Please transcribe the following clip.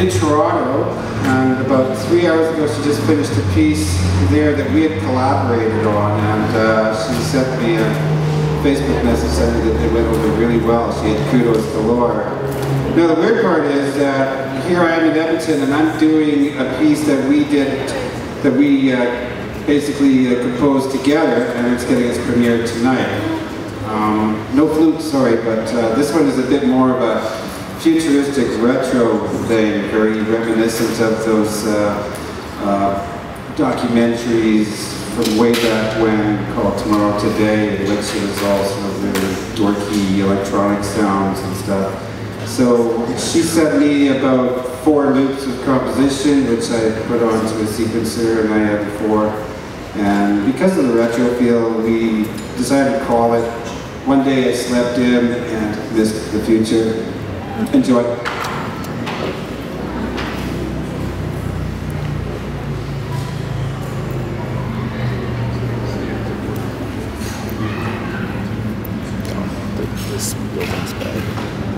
in Toronto, and about three hours ago she just finished a piece there that we had collaborated on, and uh, she sent me a Facebook message saying that it went over really well. She had kudos galore. Now the weird part is that here I am in Edmonton and I'm doing a piece that we did, that we uh, basically uh, composed together and it's getting its premiere tonight. Um, no flute, sorry, but uh, this one is a bit more of a futuristic retro thing, very reminiscent of those uh, uh, documentaries from way back when called Tomorrow Today, which was all sort of really dorky electronic sounds and stuff. So she sent me about four loops of composition, which I put onto a sequencer, and I had four. And because of the retro feel, we decided to call it One Day I Slept In and Missed the Future. Enjoy. This building's bad.